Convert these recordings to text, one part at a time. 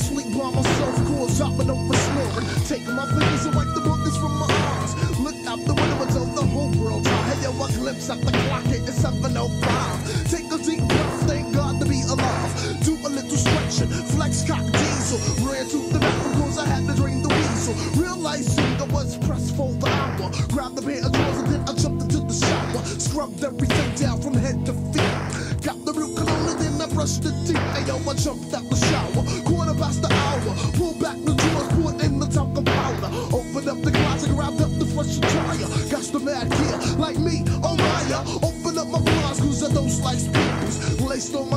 sleep by myself, cause hopping over snoring. Taking my fingers and wipe the boogers from my eyes. Look out the window tell the whole world. Hey yo, I glimpse at the clock, it's 7.05. Take a deep breath, thank God to be alive. Do a little stretching, flex cock diesel. Ran to the bathroom cause I had to drain the weasel. Realized I was pressed for the hour. Grabbed the pair of drawers and then I jumped into the shower. Scrubbed everything down from head to feet. Got the real cologne and then I brushed the teeth. Hey yo, I jumped out the shower.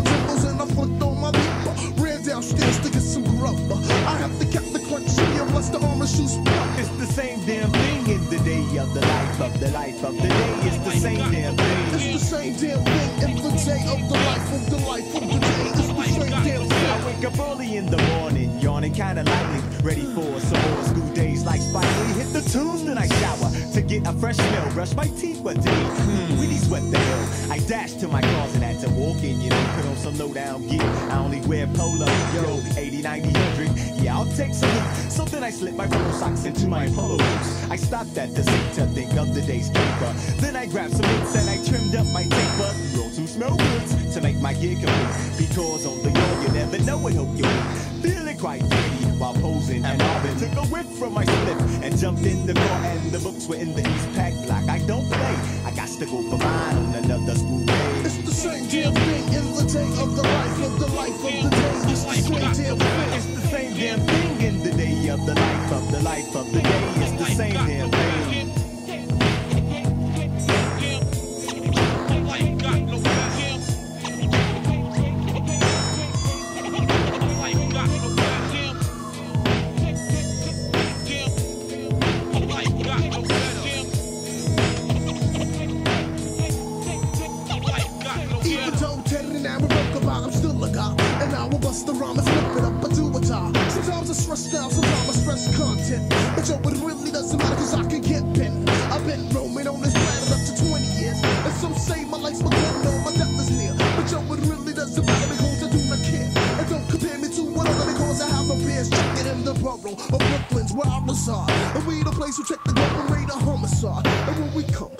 Laced on my temples and I flicked on my beeper. Ran downstairs to get some grub. I have to get the crunch and bless the armor shoes. It's the same damn thing in the day of the life of the life of the day. It's the same damn thing. It's the same damn thing in the day of the life of the life of the day. It's the same damn thing. I wake up early in the morning, yawning kinda lightly, ready for some more school days like Spike Lee. Hit the tunes, then I get a fresh smell. Brush my teeth, but today, hmm, really sweat the hell. I dashed to my closet, had to walk in, you know, put on some low down gear. I only wear polo, yo, 80, 90, 100. Yeah, I'll take some heat. So then I slip my polo socks into my polo boots. I stopped at the sink to think of the day's paper. Then I grabbed some hits and I trimmed up my taper. Roll some smell goods to make my gear complete. Because on the go, you never know what hope you'll be. Feeling quite while and Marvin took a whip from my slip and jumped in the car and the books were in the East Pack block. I don't play. I got to go for mine on another school day. It's the same damn thing in the day of the life of the life of the day. It's the same damn thing. It's the same damn thing in the day of the life of the life of the day. It's the same bust the rhyme and flip it up, I do a job. Sometimes I stress down, sometimes I stress content. But yo, it really doesn't matter cause I can get bent. I've been roaming on this planet up to 20 years. And some say my life's begun, no, my death is near. But yo, it really doesn't matter because I do not care. And don't compare me to one other because I have no peers. Check it in the borough of Brooklyn's where I reside. And we the place who check the rate of homicide. And when we come,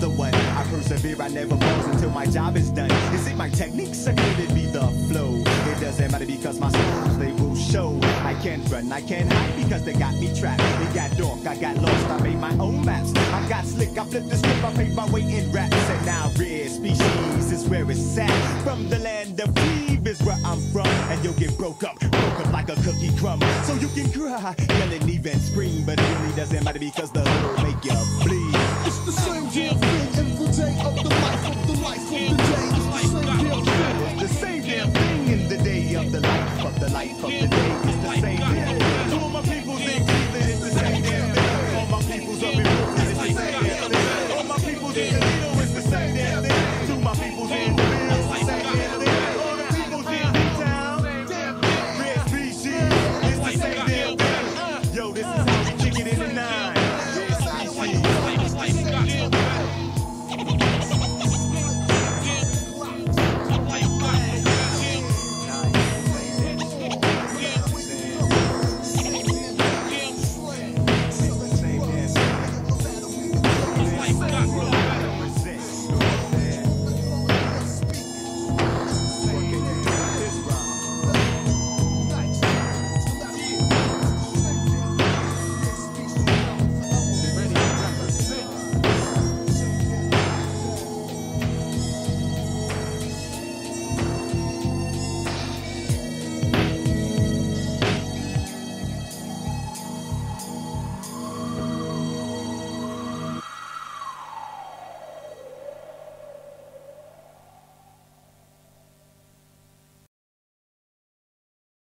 the one. I persevere, I never pause until my job is done. Is it my techniques or could it be the flow? It doesn't matter because my skills, they will show. I can't run, I can't hide because they got me trapped. It got dark, I got lost, I made my own maps. I got slick, I flipped the script, I paid my way in raps. And now rare species is where it's at. From the land of Eve is where I'm from. And you'll get broke up, broke up like a cookie crumb. So you can cry, yell and even scream. But it really doesn't matter because the hood will make you bleed. It's the same. To all my peoples in